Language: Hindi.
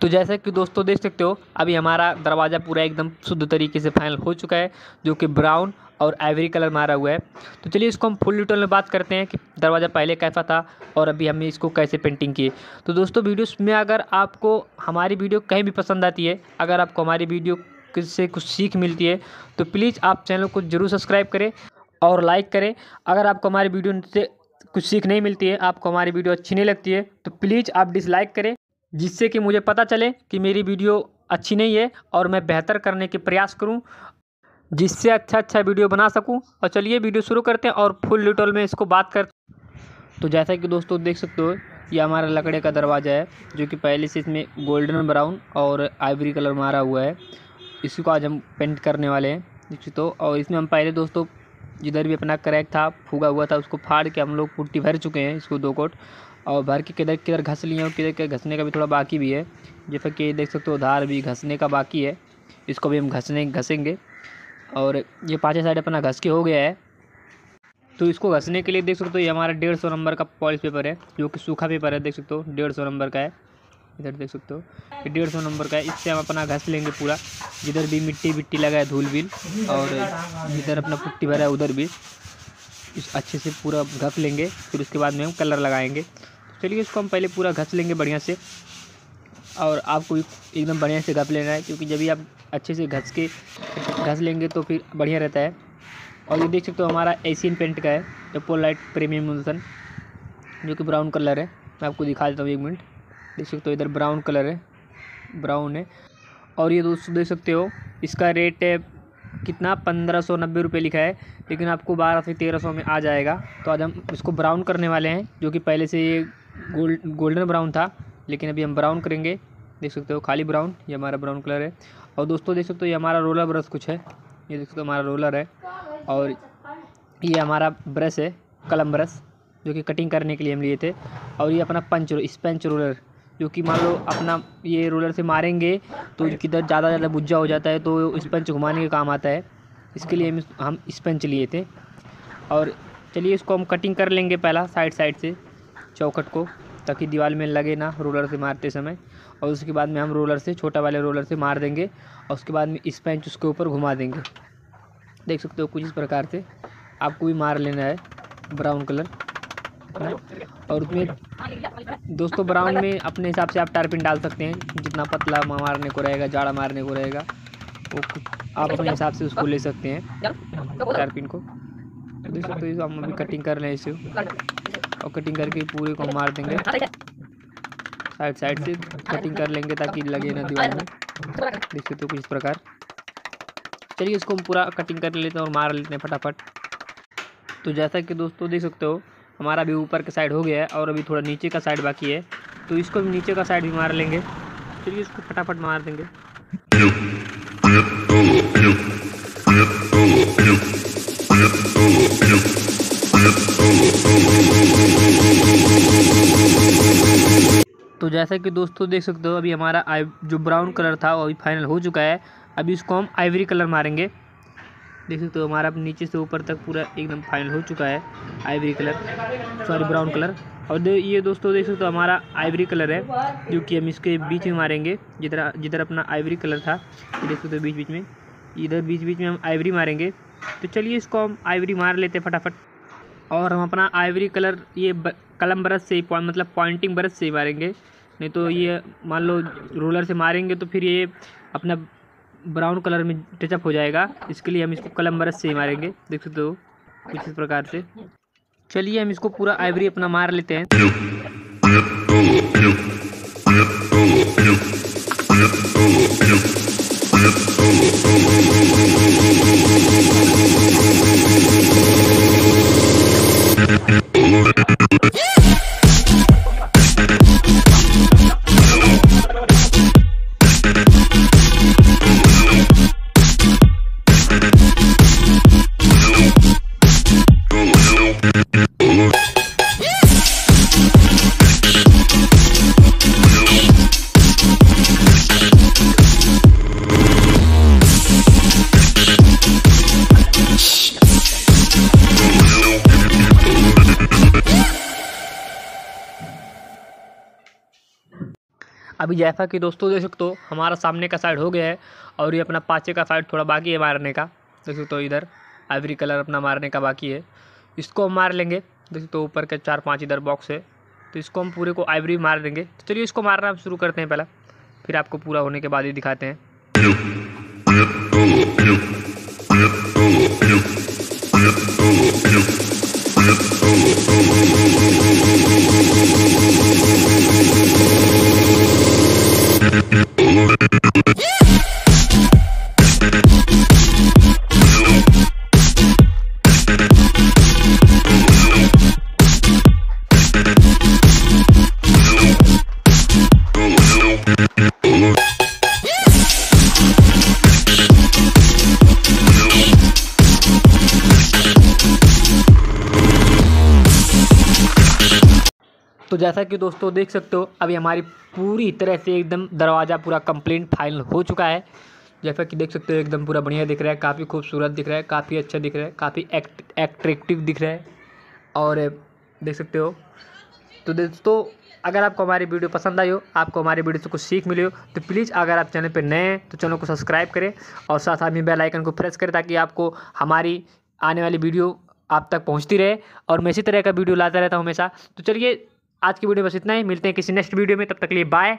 तो जैसे कि दोस्तों देख सकते हो, अभी हमारा दरवाज़ा पूरा एकदम शुद्ध तरीके से फाइनल हो चुका है, जो कि ब्राउन और आइवरी कलर मारा हुआ है। तो चलिए इसको हम फुल डिटेल में बात करते हैं कि दरवाज़ा पहले कैसा था और अभी हमने इसको कैसे पेंटिंग की। तो दोस्तों वीडियो में अगर आपको हमारी वीडियो कहीं भी पसंद आती है, अगर आपको हमारी वीडियो से कुछ सीख मिलती है तो प्लीज़ आप चैनल को ज़रूर सब्सक्राइब करें और लाइक करें। अगर आपको हमारी वीडियो से कुछ सीख नहीं मिलती है, आपको हमारी वीडियो अच्छी नहीं लगती है तो प्लीज़ आप डिसलाइक करें। जिससे कि मुझे पता चले कि मेरी वीडियो अच्छी नहीं है और मैं बेहतर करने के प्रयास करूँ, जिससे अच्छा अच्छा वीडियो बना सकूँ। और चलिए वीडियो शुरू करते हैं और फुल डिटेल में इसको बात कर तो जैसा कि दोस्तों देख सकते हो, ये हमारा लकड़े का दरवाज़ा है, जो कि पहले से इसमें गोल्डन ब्राउन और आइवरी कलर मारा हुआ है। इसी को आज हम पेंट करने वाले हैं तो और इसमें हम पहले दोस्तों जिधर भी अपना क्रैक था, फूगा हुआ था, उसको फाड़ के हम लोग पुट्टी भर चुके हैं, इसको दो कोट। और भर के किधर किधर घस लिए और किधर किधर घसने का भी थोड़ा बाकी भी है। जैसा कि देख सकते हो धार भी घसने का बाकी है। इसको भी हम घसने घसेंगे। और ये पाँच साइड अपना घस के हो गया है। तो इसको घसने के लिए देख सकते हो, ये हमारा डेढ़ सौ नंबर का पॉलिश पेपर है, जो कि सूखा पेपर है, देख सकते हो, डेढ़ सौ नंबर का है। इधर देख सकते हो, ये डेढ़ सौ नंबर का है। इससे हम अपना घस लेंगे पूरा। जिधर भी मिट्टी विट्टी लगा है धूल बिल, और जिधर अपना पुट्टी भरा है, उधर भी। इस अच्छे से पूरा घस लेंगे, फिर उसके बाद में हम कलर लगाएँगे। चलिए इसको हम पहले पूरा घस लेंगे बढ़िया से। और आपको एकदम बढ़िया से घस लेना है, क्योंकि जब भी आप अच्छे से घस के घस लेंगे तो फिर बढ़िया रहता है। और ये देख सकते हो हमारा एशियन पेंट का है एप्पो लाइट प्रीमियम मुल्सन जो कि ब्राउन कलर है। मैं आपको दिखा देता हूँ एक मिनट। देख सकते हो इधर ब्राउन कलर है, ब्राउन है। और ये दोस्तों देख सकते हो, इसका रेट है कितना? पंद्रह सौ नब्बे रुपये लिखा है, लेकिन आपको बारह से तेरह सौ में आ जाएगा। तो आज हम इसको ब्राउन करने वाले हैं, जो कि पहले से ये गोल्ड गोल्डन ब्राउन था, लेकिन अभी हम ब्राउन करेंगे। देख सकते हो, खाली ब्राउन, ये हमारा ब्राउन कलर है। और दोस्तों, देख सकते हो, ये हमारा रोलर ब्रश कुछ है। ये देख सकते हो, हमारा रोलर है। और ये हमारा ब्रश है, कलम ब्रश जो कि कटिंग करने के लिए हम लिए थे। और ये अपना पंच स्पेंच रोलर जो कि मान लो अपना ये रोलर से मारेंगे तो किधर ज़्यादा ज़्यादा बुज्जा हो जाता है तो स्पंच घुमाने के काम आता है। इसके लिए हम हम स्पंच लिए थे। और चलिए, इसको हम कटिंग कर लेंगे पहला साइड साइड से। चौखट को, ताकि दीवार में लगे ना रोलर से मारते समय। और उसके बाद में हम रोलर से, छोटा वाले रोलर से मार देंगे और उसके बाद में स्पेंच उसके ऊपर घुमा देंगे। देख सकते हो कुछ इस प्रकार से आपको भी मार लेना है ब्राउन कलर। और उसमें दोस्तों ब्राउन में अपने हिसाब से आप टारपिन डाल सकते हैं। जितना पतला मारने को रहेगा, जाड़ा मारने को रहेगा, वो आप अपने हिसाब से उसको ले सकते हैं। टारपिन को। देख सकते हो, हम अभी कटिंग कर रहे हैं इसे। और कटिंग करके पूरे को मार देंगे। साइड साइड से कटिंग कर लेंगे ताकि लगे ना दीवार में। देख सकते हो कुछ इस प्रकार। चलिए इसको हम पूरा कटिंग कर लेते हैं और मार लेते हैं फटाफट। तो जैसा कि दोस्तों देख सकते हो, हमारा भी ऊपर का साइड हो गया है और अभी थोड़ा नीचे का साइड बाकी है। तो इसको भी नीचे का साइड भी मार लेंगे। चलिए इसको फटाफट मार देंगे। जैसा कि दोस्तों देख सकते हो, अभी हमारा जो ब्राउन कलर था, वो अभी फाइनल हो चुका है। अभी इसको हम आइवरी कलर मारेंगे। देख सकते हो, हमारा नीचे से ऊपर तक पूरा एकदम फाइनल हो चुका है ivory colour sorry brown colour और ये दोस्तों देख सकते हो, हमारा आइवरी कलर है, जो कि हम इसके बीच में मारेंगे, जिधर जिधर अपना आइवरी कलर था। देख सकते हो बीच बीच में। इधर बीच बीच में हम आइवरी मारेंगे। तो चलिए इसको हम आइवरी मार लेते फटाफट। और हम अपना आइवरी कलर ये कलम ब्रश से मतलब पॉइंटिंग ब्रश से मारेंगे। नहीं तो ये मान लो रोलर से मारेंगे तो फिर ये अपना ब्राउन कलर में टचअप हो जाएगा इसके लिए हम इसको कलम ब्रश से ही मारेंगे देख सकते हो कुछ इस प्रकार से चलिए हम इसको पूरा आइवरी अपना मार लेते हैं अभी जैसा कि दोस्तों देख सकते हो, हमारा सामने का साइड हो गया है और ये अपना पाँचे का साइड थोड़ा बाकी है मारने का। देख सकते हो इधर आइवरी कलर अपना मारने का बाकी है। इसको हम मार लेंगे। देख सकते हो ऊपर के चार पाँच इधर बॉक्स है। तो इसको हम पूरे को आइवरी मार देंगे। तो चलिए इसको मारना हम शुरू करते हैं पहला। फिर आपको पूरा होने के बाद ही दिखाते हैं। तो जैसा कि दोस्तों देख सकते हो, अभी हमारी पूरी तरह से एकदम दरवाज़ा पूरा कंप्लीट फाइनल हो चुका है। जैसा कि देख सकते हो, एकदम पूरा बढ़िया दिख रहा है, काफ़ी खूबसूरत दिख रहा है, काफ़ी अच्छा दिख रहा है, काफ़ी एट्रैक्टिव दिख रहा है। और देख सकते हो तो दोस्तों, अगर आपको हमारी वीडियो पसंद आई हो, आपको हमारी वीडियो से कुछ सीख मिली हो तो प्लीज़ अगर आप चैनल पर नए हैं तो चैनल को सब्सक्राइब करें और साथ साथ में बेल आइकन को प्रेस करें ताकि आपको हमारी आने वाली वीडियो आप तक पहुँचती रहे। और मैं इसी तरह का वीडियो लाता रहता हूँ हमेशा। तो चलिए आज की वीडियो बस इतना ही। मिलते हैं किसी नेक्स्ट वीडियो में। तब तक लिए बाय